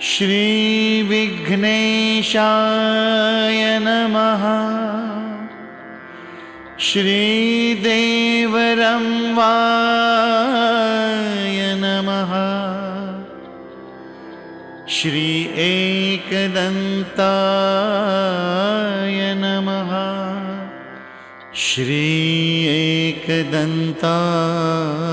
श्रीविघ्नेशाय नमः। श्रीदेवरम्वाय नमः। श्री एकदन्ताय नमः। श्री एकदन्ताय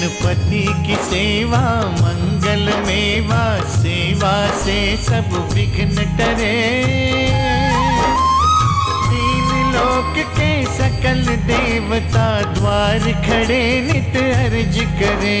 गणपति की सेवा, मंगल मेवा, सेवा से सब विघ्न टरे। तीन लोक के सकल देवता द्वार खड़े नित अर्ज़ करे।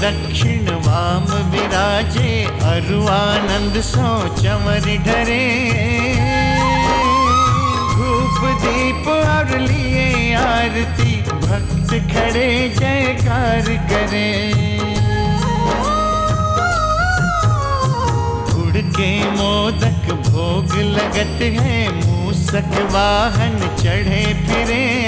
दक्षिण वाम विराजे अरु आनंद सो चमर ढरे। धूप दीप और लिए आरती, भक्त खड़े जयकार करे। गुड़ के मोदक भोग लगत है, मूसक वाहन चढ़े फिरे।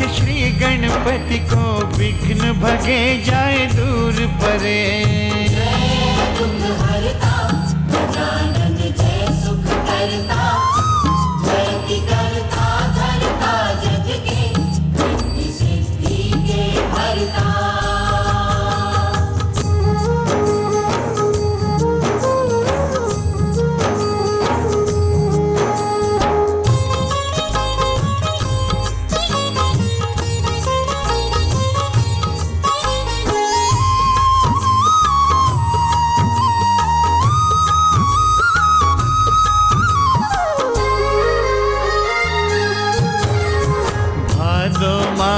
रूप श्री गणपति को विघ्न भगे जाए दूर परे। जय जय सुख करता।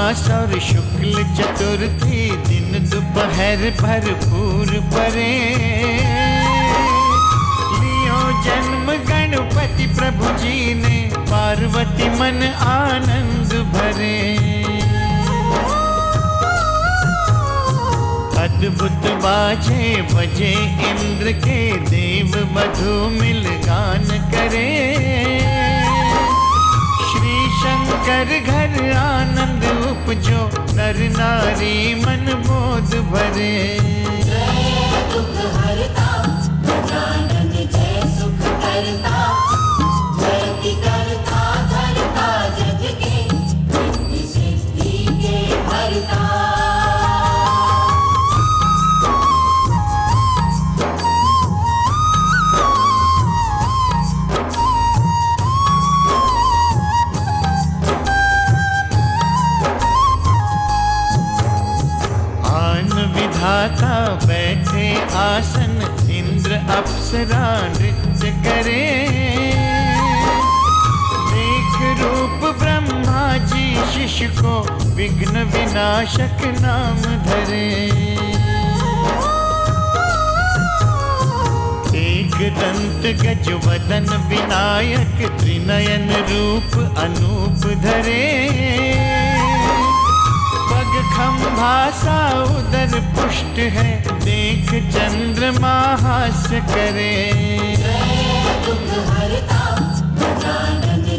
मास और शुक्ल चतुर्थी दिन दोपहर भरपूर परे लियो जन्म गणपति प्रभु जी ने, पार्वती मन आनंद भरे। अद्भुत बाजे बजे इंद्र के देव मधु मिल गान करे। श्री शंकर घर उपजो नर नारी मन बोध भरे। दुख हरता जय सुख करता। अप्सरा नृत्य करे। देख रूप ब्रह्मा जी शिशु को विघ्न विनाशक नाम धरे। एक दंत गज वदन विनायक त्रिनयन रूप अनूप धरे। सा उदर पुष्ट है देख चंद्रमा हास करे।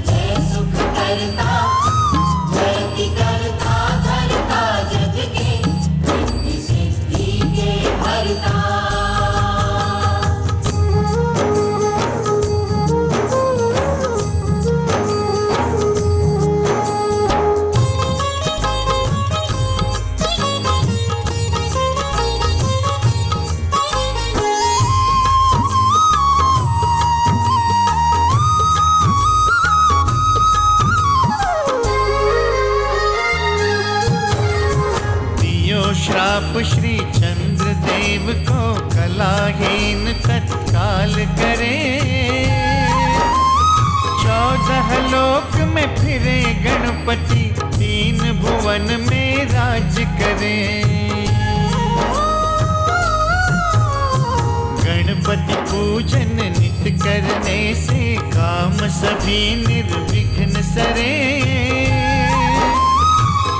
जय सुख श्राप श्री चंद्र देव को कलाहीन तत्काल करे। चौदह लोक में फिरे गणपति तीन भुवन में राज करे। गणपति पूजन नित करने से काम सभी निर्विघ्न सरे।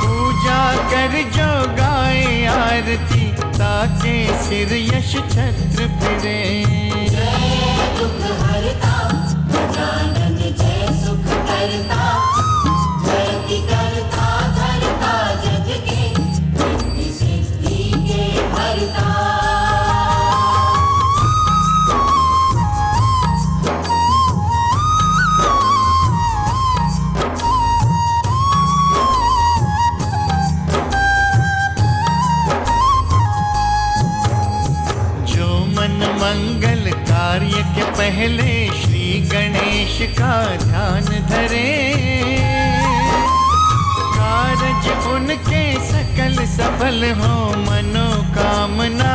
पूजा कर जो आरती ताके सिर यश छत्र फिरे। जय दुख हरता जय सुख करता। मंगल कार्य के पहले श्री गणेश का ध्यान धरे। कारज उनके सकल सफल हो, मनोकामना